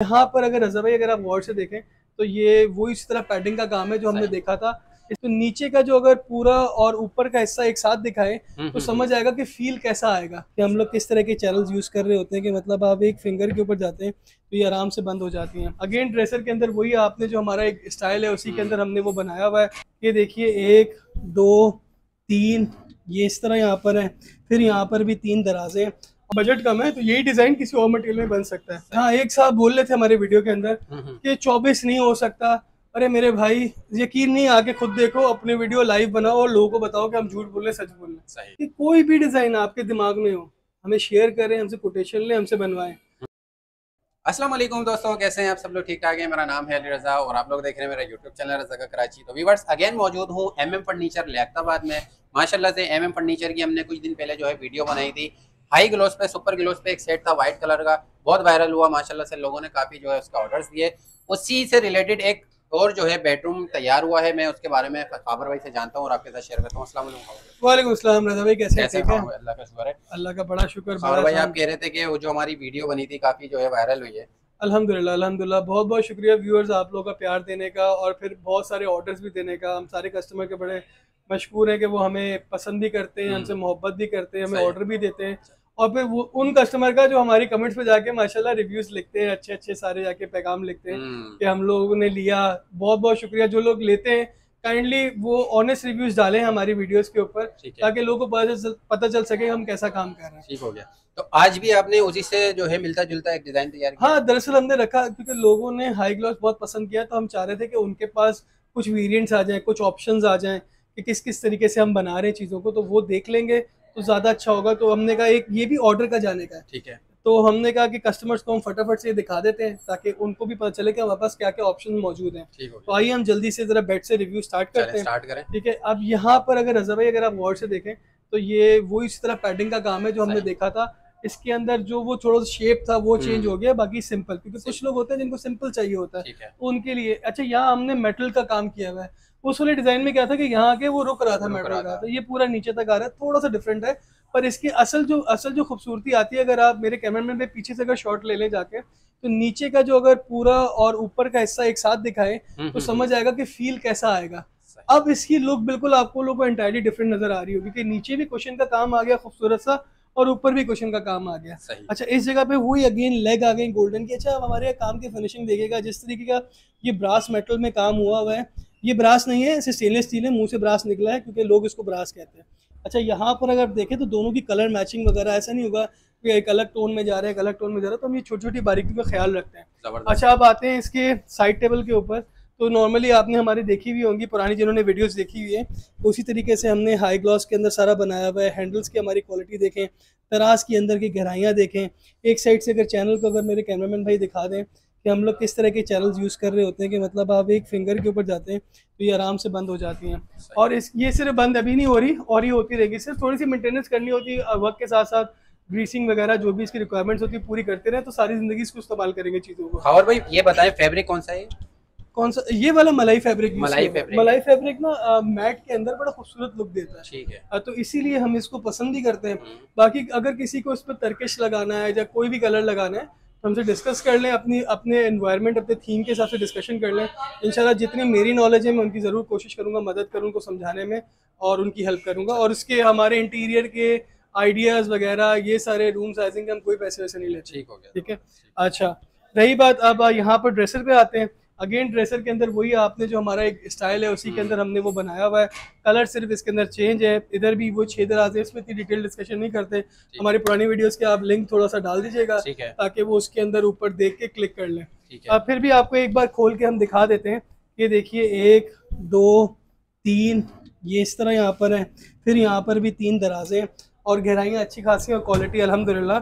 यहाँ पर अगर रजा भाई अगर आप गौर से देखें तो ये वो इस तरह पैडिंग का काम है जो हमने देखा था। तो नीचे का जो अगर पूरा और ऊपर का हिस्सा एक साथ दिखाए हम्म, तो समझ आएगा कि फील कैसा आएगा कि हम लोग किस तरह के चैनल्स यूज़ कर रहे होते हैं कि मतलब आप एक फिंगर के ऊपर जाते हैं तो ये आराम से बंद हो जाती हैं। अगेन ड्रेसर के अंदर वही आपने जो हमारा एक स्टाइल है उसी के अंदर हमने वो बनाया हुआ है। ये देखिए एक दो तीन ये इस तरह यहाँ पर है। फिर यहाँ पर भी तीन दराजे हैं। बजट कम है तो यही डिज़ाइन किसी और मटेरियल में बन सकता है। हाँ एक साहब बोल रहे थे हमारे वीडियो के अंदर हम्म, हम्म, कि चौबीस नहीं हो सकता। अरे मेरे भाई यकीन नहीं आके खुद देखो अपने वीडियो लाइव बनाओ और लोगों को बताओ कि हम झूठ बोल रहे सच बोल रहे सही। कि कोई भी डिज़ाइन आपके दिमाग में हो हमें शेयर करें हमसे कोटेशन लें हमसे बनवाएँ। अस्सलाम वालेकुम दोस्तों कैसे हैं आप सब लोग? ठीक ठाक हैं? मेरा नाम है अली रजा और आप लोग देख रहे हैं मेरा यूट्यूब चैनल रजा का कराची। तो व्यूवर्स अगेन मौजूद हूँ एम एम फर्नीचर लियाकताबाद में। माशाल्लाह से एम एम फर्नीचर की हमने कुछ दिन पहले जो है वीडियो बनाई थी। हाई ग्लोस पे सुपर ग्लोस पे एक सेट था व्हाइट कलर का बहुत वायरल हुआ माशाल्लाह से लोगों ने काफ़ी जो है उसका ऑर्डर्स दिए। उसी से रिलेटेड एक और जो है बेडरूम तैयार हुआ है मैं उसके बारे में फाबर भाई से जानता हूँ और आपके साथ शेयर करता हूँ। वालेकुम रजा भाई कैसे? अल्लाह का शुक्र है। अल्लाह का बड़ा शुक्र भाई आप कह रहे थे कि वो जो हमारी वीडियो बनी थी काफ़ी जो है वायरल हुई है। अल्हम्दुलिल्लाह अल्हम्दुलिल्लाह। बहुत बहुत शुक्रिया व्यूअर्स आप लोगों का प्यार देने का और फिर बहुत सारे ऑर्डर्स भी देने का। हम सारे कस्टमर के बड़े मशहूर हैं कि वो हमें पसंद भी करते हैं हम्म। हमसे मोहब्बत भी करते हैं हमें ऑर्डर भी देते हैं। और फिर वो उन कस्टमर का जो हमारी कमेंट्स पे जाके माशाल्लाह रिव्यूज़ लिखते हैं अच्छे अच्छे सारे जाके पैगाम लिखते हैं हम्म, कि हम लोगों ने लिया। बहुत बहुत शुक्रिया। जो लोग लेते हैं काइंडली वो ऑनेस्ट रिव्यूज़ डालें हमारी वीडियोस के ऊपर ताकि लोगों को पता चल सके हम कैसा काम कर रहे हैं। ठीक हो गया। तो आज भी आपने उसी से जो है मिलता जुलता एक डिज़ाइन तैयार किया? हाँ दरअसल हमने रखा क्योंकि लोगों ने हाई ग्लॉस बहुत पसंद किया तो हम चाह रहे थे कि उनके पास कुछ वेरियंट्स आ जाएँ कुछ ऑप्शंस आ जाएँ कि किस किस तरीके से हम बना रहे हैं चीज़ों को तो वो देख लेंगे। तो ज़्यादा अच्छा होगा तो हमने कहा एक ये भी ऑर्डर का जाने का है। ठीक है। तो हमने कहा कि कस्टमर्स को हम फटाफट से दिखा देते हैं ताकि उनको भी पता चले कि हमारे पास क्या क्या ऑप्शन मौजूद हैं। तो आइए हम जल्दी से ज़रा बेड से रिव्यू स्टार्ट करते हैं। स्टार्ट करें। ठीक है अब यहाँ पर अगर रजा भाई अगर आप गौर से देखें तो ये वो इस तरह पैडिंग का काम है जो हमने देखा था। इसके अंदर जो वो थोड़ा सा शेप था वो चेंज हम्म। हो गया बाकी सिंपल क्योंकि कुछ लोग होते हैं जिनको सिंपल चाहिए होता है। उनके लिए अच्छा यहाँ हमने मेटल का काम किया हुआ है। उस वाले डिज़ाइन में क्या था कि यहाँ आके वो रुक रहा था रुक रहा का था। तो ये पूरा नीचे तक आ रहा है थोड़ा सा डिफरेंट है पर इसकी असल जो असल जो खूबसूरती आती है अगर आप मेरे कैमरामैन पे पीछे से अगर शॉट ले लें जाके तो नीचे का जो अगर पूरा और ऊपर का हिस्सा एक साथ दिखाए हम्म, तो हम्म, समझ आएगा कि फील कैसा आएगा। अब इसकी लुक बिल्कुल आपको लोगों को एंटायरली डिफरेंट नज़र आ रही होगी कि नीचे भी क्वेश्चन का काम आ गया खूबसूरत सा और ऊपर भी क्वेश्चन का काम आ गया। अच्छा इस जगह पे वही अगेन लेग आ गई गोल्डन की। अच्छा अब हमारे काम की फिनिशिंग देखेगा जिस तरीके का ये ब्रास मेटल में काम हुआ हुआ है ये ब्रास नहीं है इसे स्टेनलेस स्टील है मुँह से ब्रास निकला है क्योंकि लोग इसको ब्रास कहते हैं। अच्छा यहाँ पर अगर देखें तो दोनों की कलर मैचिंग वगैरह ऐसा नहीं होगा कि एक अलग टोन में जा रहा है एक अलग टोन में जा रहा है तो हम ये छोटी छोटी बारीकी का ख्याल रखते हैं। अच्छा अब आते हैं इसके साइड टेबल के ऊपर। तो नॉर्मली आपने हमारी देखी हुई होंगी पुरानी जिन्होंने वीडियोस देखी हुई है उसी तरीके से हमने हाई ग्लॉस के अंदर सारा बनाया हुआ है हैंडल्स की हमारी क्वालिटी देखें तराज के अंदर की गहराइयाँ देखें। एक साइड से अगर चैनल को अगर मेरे कैमरामैन भाई दिखा दें कि हम लोग किस तरह के चैनल्स यूज़ कर रहे होते हैं कि मतलब आप एक फिंगर के ऊपर जाते हैं तो ये आराम से बंद हो जाती हैं। और इस ये सिर्फ़ बंद अभी नहीं हो रही और ये होती रहेगी। सिर्फ़ थोड़ी सी मेंटेनेंस करनी होती है वक्त के साथ साथ ग्रीसिंग वगैरह जो भी इसकी रिक्वायरमेंट्स होती है पूरी करते रहे तो सारी ज़िंदगी इसको इस्तेमाल करेंगे चीज़ों को। और भाई ये बताएँ फैब्रिक कौन सा है? कौन सा ये वाला मलाई फैब्रिक मलाई। फैब्रिक। मलाई फैब्रिक ना मैट के अंदर बड़ा खूबसूरत लुक देता है। ठीक है। तो इसीलिए हम इसको पसंद ही करते हैं। हम्म, बाकी अगर किसी को इस पर तर्किश लगाना है या कोई भी कलर लगाना है हमसे डिस्कस कर लें अपनी अपने एनवायरनमेंट अपने थीम के हिसाब से डिस्कशन कर लें। इंशाल्लाह जितनी मेरी नॉलेज है मैं उनकी ज़रूर कोशिश करूँगा मदद करूँ उनको समझाने में और उनकी हेल्प करूँगा। और उसके हमारे इंटीरियर के आइडियाज़ वगैरह ये सारे रूम साइजिंग के हम कोई पैसे वैसे नहीं लेते। ठीक हो गया। ठीक है? अच्छा रही बात अब यहाँ पर ड्रेसर पर आते हैं। अगेन ड्रेसर के अंदर वही आपने जो हमारा एक स्टाइल है उसी के अंदर हमने वो बनाया हुआ है। कलर सिर्फ़ इसके अंदर चेंज है। इधर भी वो छह दराज है इसमें इतनी डिटेल डिस्कशन नहीं करते। हमारी पुरानी वीडियोस के आप लिंक थोड़ा सा डाल दीजिएगा ताकि वो उसके अंदर ऊपर देख के क्लिक कर लें। अब फिर भी आपको एक बार खोल के हम दिखा देते हैं। ये देखिए एक दो तीन ये इस तरह यहाँ पर है। फिर यहाँ पर भी तीन दराजे और गहराइयाँ अच्छी खासी और क्वालिटी अलहमदिल्ला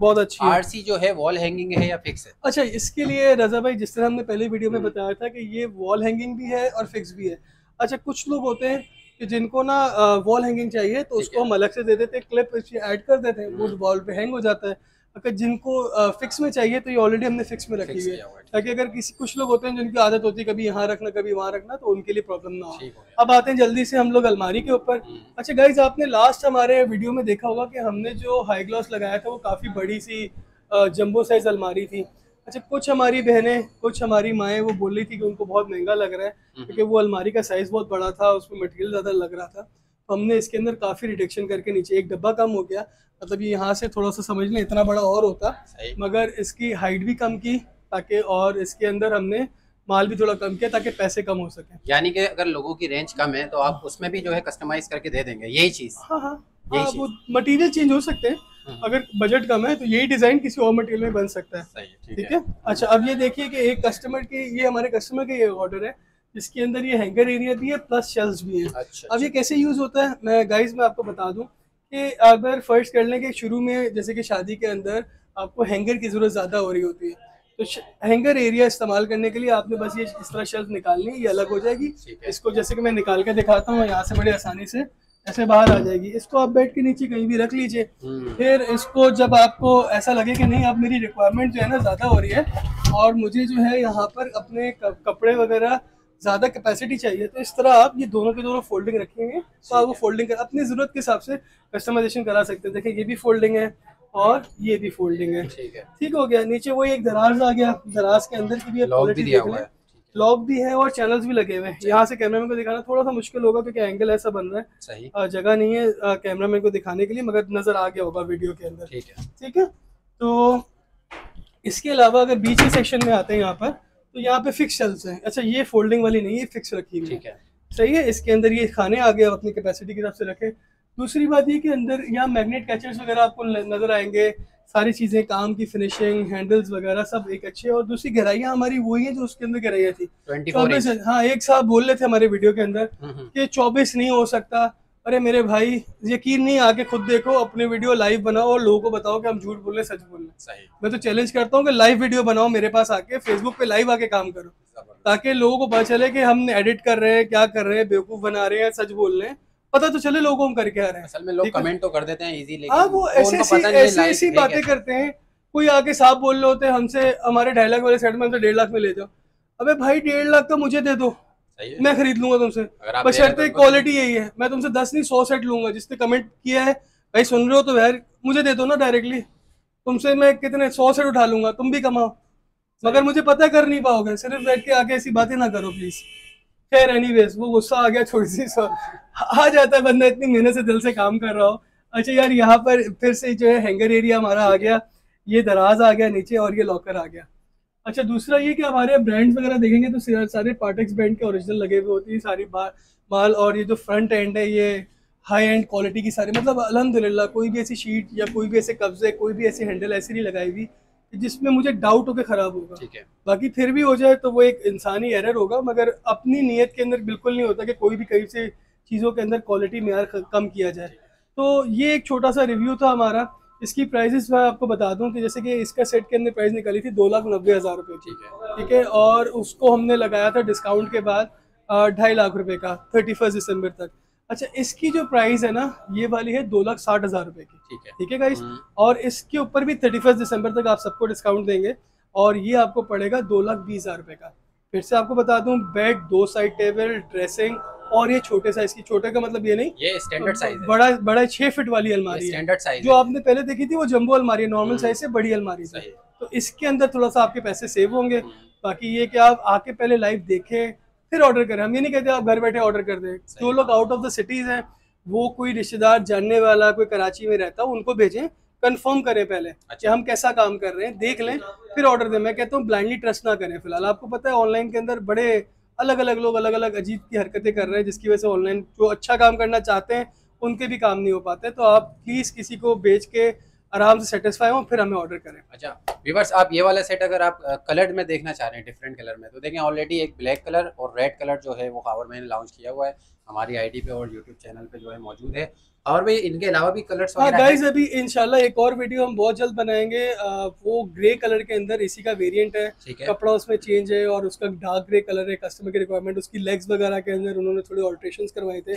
बहुत अच्छी है। आरसी जो है वॉल हैंगिंग है या फिक्स है? अच्छा इसके लिए रजा भाई जिस तरह हमने पहले वीडियो में हम्म। बताया था कि ये वॉल हैंगिंग भी है और फिक्स भी है। अच्छा कुछ लोग होते हैं कि जिनको ना वॉल हैंगिंग चाहिए तो उसको हम अलग से दे देते हैं क्लिप ऐड कर देते हैं वो हम्म। वॉल पे हैंग हो जाता है। अगर जिनको फिक्स में चाहिए तो ये ऑलरेडी हमने फिक्स में रखी हुई है। ताकि अगर किसी कुछ लोग होते हैं जिनकी आदत होती है कभी यहाँ रखना कभी वहाँ रखना तो उनके लिए प्रॉब्लम ना हो। अब आते हैं जल्दी से हम लोग अलमारी के ऊपर। हम्म, अच्छा गाइज़ आपने लास्ट हमारे वीडियो में देखा होगा कि हमने जो हाई ग्लॉस लगाया था वो काफ़ी बड़ी सी जम्बो साइज़ अलमारी थी। अच्छा कुछ हमारी बहनें कुछ हमारी माएँ वो बोल रही थी कि उनको बहुत महँगा लग रहा है हम्म, क्योंकि वो अलमारी का साइज़ बहुत बड़ा था उसमें मटेरियल ज़्यादा लग रहा था। तो हमने इसके अंदर काफ़ी रिडक्शन करके नीचे एक डब्बा कम हो गया। मतलब ये यहाँ से थोड़ा सा समझ लें इतना बड़ा और होता। मगर इसकी हाइट भी कम की ताकि और इसके अंदर हमने माल भी थोड़ा कम किया ताकि पैसे कम हो सके। यानी कि अगर लोगों की रेंज कम है तो आप उसमें भी जो है कस्टमाइज करके दे देंगे यही चीज़। हाँ हाँ। हाँ। वो मटेरियल चेंज हो सकते हैं। हम्म, अगर बजट कम है तो यही डिज़ाइन किसी और मटेरियल में बन सकता है। सही ठीक है। है? अच्छा अब ये देखिए कि एक कस्टमर के ये हमारे कस्टमर का ये ऑर्डर है। जिसके अंदर ये हैंगर एरिया भी है प्लस शेल्स भी है। अच्छा अब ये कैसे यूज़ होता है? मैं गाइस मैं आपको बता दूँ कि अगर फ़र्स्ट कर लें कि शुरू में जैसे कि शादी के अंदर आपको हैंगर की ज़रूरत ज़्यादा हो रही होती है तो हैंगर एरिया इस्तेमाल करने के लिए आपने बस ये इस तरह शेल्फ निकालनी है ये अलग हो जाएगी। इसको जैसे कि मैं निकाल के दिखाता हूँ यहाँ से बड़ी आसानी से ऐसे बाहर आ जाएगी। इसको आप बेड के नीचे कहीं भी रख लीजिए। हम्म, फिर इसको जब आपको ऐसा लगे कि नहीं अब मेरी रिक्वायरमेंट जो है ना ज़्यादा हो रही है और मुझे जो है यहाँ पर अपने कपड़े वगैरह ज़्यादा कैपेसिटी चाहिए तो इस तरह आप ये दोनों के दोनों फोल्डिंग रखेंगे तो आप वो फोल्डिंग कर अपनी ज़रूरत के हिसाब से कस्टमाइजेशन करा सकते हैं। देखिए ये भी फोल्डिंग है और ये भी फोल्डिंग है। ठीक है। ठीक हो गया नीचे वो एक दराज आ गया दराज के अंदर की भी क्वालिटी देख लें। है लॉक भी है और चैनल्स भी लगे हुए हैं। यहाँ से कैमरा मैन को दिखाना थोड़ा सा मुश्किल होगा क्योंकि एंगल ऐसा बन रहा है। सही। जगह नहीं है कैमरा मैन को दिखाने के लिए मगर नज़र आ गया होगा वीडियो के अंदर। ठीक है। ठीक है? तो इसके अलावा अगर बीच के सेक्शन में आते हैं यहाँ पर तो यहाँ पे फिक्स शेल्फ्स हैं। अच्छा ये फोल्डिंग वाली नहीं है फिक्स रखी हुई ठीक है। सही है इसके अंदर ये खाने आ गए आप अपनी कैपेसिटी के हिसाब से रखें। दूसरी बात ये कि अंदर यहाँ मैग्नेट कैचर्स वगैरह आपको नज़र आएँगे। सारी चीज़ें काम की फिनिशिंग हैंडल्स वगैरह सब एक अच्छे और दूसरी गहराइयाँ हमारी वही है जो उसके अंदर गहराइयाँ थी। चौबीस हाँ एक साहब बोल रहे थे हमारे वीडियो के अंदर हम्म, कि चौबीस नहीं हो सकता। अरे मेरे भाई यकीन नहीं आके खुद देखो अपने वीडियो लाइव बनाओ और लोगों को बताओ कि हम झूठ बोल रहे सच बोल रहे सही। मैं तो चैलेंज करता हूँ कि लाइव वीडियो बनाओ मेरे पास आके फेसबुक पे लाइव आके काम करो। ताकि लोगों को पता चले कि हम एडिट कर रहे हैं क्या कर रहे हैं बेवकूफ़ बना रहे हैं सच बोल रहे हैं। पता तो चले लोगों को हम करके आ रहे हैं। असल में लोग कमेंट तो कर देते हैं इजी लेकिन हाँ वो वो ऐसे ऐसी ऐसी ऐसी बातें करते हैं कोई आके साफ़ बोल रहे होते हैं हमसे हमारे ढाई लाख वाले सेट में हमसे डेढ़ लाख में ले जाओ। अबे भाई डेढ़ लाख का मुझे दे दो। मैं खरीद लूँगा तुमसे। बशर्ते तो क्वालिटी यही है। मैं तुमसे दस नहीं सौ सेट लूँगा। जिसने कमेंट किया है भाई सुन रहे हो तो यार मुझे दे दो ना डायरेक्टली तुमसे मैं कितने सौ सेट उठा लूँगा। तुम भी कमाओ। मगर मुझे पता कर नहीं पाओगे। सिर्फ़ बैठ के आके ऐसी बातें ना करो प्लीज़ खैर एनीवेज वो गुस्सा आ गया थोड़ी सी सो आ जाता है बंदा इतनी मेहनत से दिल से काम कर रहा हो। अच्छा यार यहाँ पर फिर से जो है हैंगर एरिया हमारा आ गया। ये दराज आ गया नीचे और ये लॉकर आ गया। अच्छा दूसरा ये कि हमारे ब्रांड्स वगैरह देखेंगे तो सारे पार्टेक्स ब्रांड के ओरिजिनल लगे हुए होती है सारी माल और ये जो फ्रंट एंड है ये हाई एंड क्वालिटी की सारी मतलब अल्हम्दुलिल्लाह कोई भी ऐसी शीट या कोई भी ऐसे कब्जे कोई भी ऐसी हैंडल ऐसी नहीं लगाई हुई जिसमें मुझे डाउट होकर ख़राब होगा। ठीक है। बाकी फिर भी हो जाए तो वो एक इंसानी एरर होगा मगर अपनी नीयत के अंदर बिल्कुल नहीं होता कि कोई भी कहीं से चीज़ों के अंदर क्वालिटी में कम किया जाए। तो ये एक छोटा सा रिव्यू था हमारा इसकी प्राइजेस मैं आपको बता दूँ कि जैसे कि इसका सेट के अंदर प्राइस निकाली थी दो लाख नब्बे हज़ार रुपये ठीक है ठीक है? और उसको हमने लगाया था डिस्काउंट के बाद ढाई लाख रुपए का थर्टी फ़र्स्ट दिसंबर तक। अच्छा इसकी जो प्राइस है ना ये वाली है दो लाख साठ हज़ार रुपये की ठीक है। ठीक है गाइस हम्म, और इसके ऊपर भी थर्टी फ़र्स्ट दिसंबर तक आप सबको डिस्काउंट देंगे और ये आपको पड़ेगा दो लाख बीस हज़ार रुपये का। फिर से आपको बता दूँ बेड दो साइड टेबल ड्रेसिंग और ये छोटे साइज़ की छोटे का मतलब ये नहीं ये स्टैंडर्ड साइज़ बड़ा बड़ा छः फीट वाली अलमारी स्टैंडर्ड साइज़ जो आपने पहले देखी थी वो जंबो अलमारी है नॉर्मल हम्म। साइज़ से बड़ी अलमारी सही तो इसके अंदर थोड़ा सा आपके पैसे सेव होंगे। हम्म, बाकी ये कि आप आके पहले लाइव देखें फिर ऑर्डर करें। हम ये नहीं कहते आप घर बैठे ऑर्डर कर दें। जो लोग आउट ऑफ़ द सिटीज़ हैं वो कोई रिश्तेदार जानने वाला कोई कराची में रहता हो उनको भेजें कंफर्म करें पहले अच्छा। हम कैसा काम कर रहे हैं देख लें फिर ऑर्डर दें। मैं कहता हूँ ब्लाइंडली ट्रस्ट ना करें फ़िलहाल। आपको पता है ऑनलाइन के अंदर बड़े अलग अलग लोग अलग अलग अजीब की हरकतें कर रहे हैं, जिसकी वजह से ऑनलाइन जो अच्छा काम करना चाहते हैं, उनके भी काम नहीं हो पाते। तो आप प्लीज़ किसी को बेच के आराम से सेटिस्फाई हो फिर हमें ऑर्डर करें। अच्छा व्यूवर्स आप ये वाला सेट अगर आप कलर में देखना चाह रहे हैं डिफरेंट कलर में तो देखें ऑलरेडी एक ब्लैक कलर और रेड कलर जो है वो खावर मैंने लॉन्च किया हुआ है। हमारी आईडी पे और यूट्यूब चैनल पे जो है मौजूद है। और भाई इनके अलावा भी कलर्स हाँ गाइस अभी इंशाल्लाह एक और वीडियो हम बहुत जल्द बनाएँगे। वो ग्रे कलर के अंदर इसी का वेरिएंट है। है। कपड़ा उसमें चेंज है और उसका डार्क ग्रे कलर है। कस्टमर की रिक्वायरमेंट उसकी लेग्स वगैरह के अंदर उन्होंने थोड़े ऑल्ट्रेशन करवाए थे।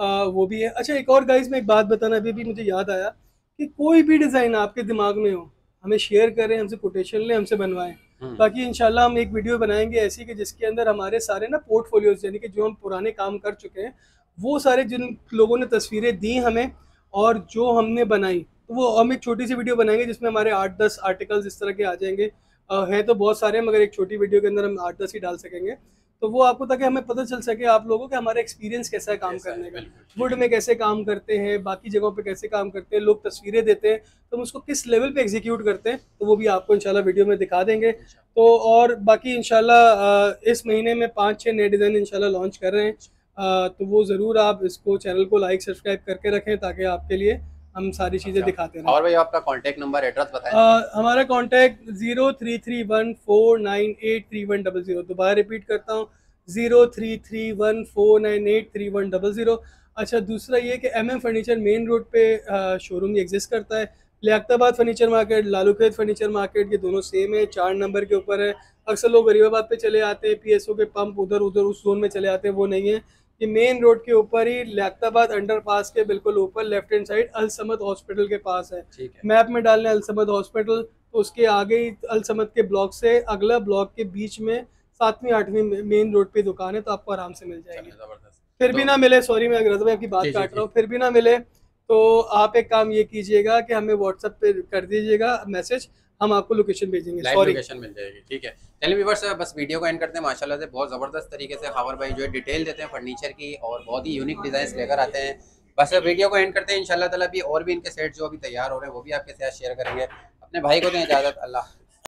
आ, वो भी है। अच्छा एक और गाइज़ में एक बात बताना अभी भी मुझे याद आया। कि कोई भी डिज़ाइन आपके दिमाग में हो हमें शेयर करें हमसे कोटेशन लें हमसे बनवाएँ। हम्म, बाकी इंशाल्लाह हम एक वीडियो बनाएँगे ऐसी कि जिसके अंदर हमारे सारे ना पोर्टफोलियोज यानी कि जो हम पुराने काम कर चुके हैं वो सारे जिन लोगों ने तस्वीरें दी हमें और जो हमने बनाई तो वो हम एक छोटी सी वीडियो बनाएँगे जिसमें हमारे आठ दस आर्टिकल्स इस तरह के आ जाएँगे। है तो बहुत सारे मगर एक छोटी वीडियो के अंदर हम आठ दस ही डाल सकेंगे। तो वो आपको ताकि हमें पता चल सके आप लोगों के हमारा एक्सपीरियंस कैसा है काम कैसा करने का। वुड में कैसे काम करते हैं बाकी जगहों पे कैसे काम करते हैं लोग तस्वीरें देते हैं तो हम उसको किस लेवल पे एग्जीक्यूट करते हैं तो वो भी आपको इंशाल्लाह वीडियो में दिखा देंगे। तो और बाकी इंशाल्लाह इस महीने में पाँच छः नए डिज़ाइन इंशाल्लाह लॉन्च कर रहे हैं। तो वो ज़रूर आप इसको चैनल को लाइक सब्सक्राइब करके रखें ताकि आपके लिए हम सारी चीज़ें दिखाते रहें और भाई आपका कांटेक्ट नंबर एड्रेस बताएँ। हमारा contact zero three three one four nine eight three one double zero दोबारा रिपीट करता हूँ zero three three one four nine eight three one double zero अच्छा दूसरा ये कि M M furniture main road पे शोरूम एग्जिस्ट करता है। लियाकताबाद फर्नीचर मार्केट लालू खेत फर्नीचर मार्केट ये दोनों सेम है चार नंबर के ऊपर है। अक्सर लोग गरीबाबाद पे चले आते हैं पीएसओ के पंप उधर उधर उस जोन में चले आते हैं वो नहीं है। ये मेन रोड के ऊपर ही लियाकताबाद अंडर पास के बिल्कुल ऊपर left hand side Alsamad hospital के पास है। है। मैप में डालने अल समद हॉस्पिटल तो उसके आगे ही अलसमद के ब्लॉक से अगला ब्लॉक के बीच में सातवीं आठवीं मेन रोड पे दुकान है तो आपको आराम से मिल जाएगी। फिर भी तो- ना मिले सॉरी मैं रजा भाई आपकी बात काट रहा हूँ फिर भी ना मिले तो आप एक काम ये कीजिएगा कि हमें व्हाट्सएप पे कर दीजिएगा मैसेज हम आपको लोकेशन भेजेंगे लाइव लोकेशन मिल जाएगी ठीक है। चलिए व्यूवर्स बस वीडियो को एंड करते हैं माशाल्लाह से बहुत ज़बरदस्त तरीके से खबर भाई जो है डिटेल देते हैं फर्नीचर की और बहुत ही यूनिक डिज़ाइन लेकर आते हैं। बस वीडियो को एंड करते हैं इंशाल्लाह ताला भी और भी इनके सेट जो अभी तैयार हो रहे हैं वो भी आपके साथ शेयर करेंगे। अपने भाई को दें इजाज़त अल्लाह।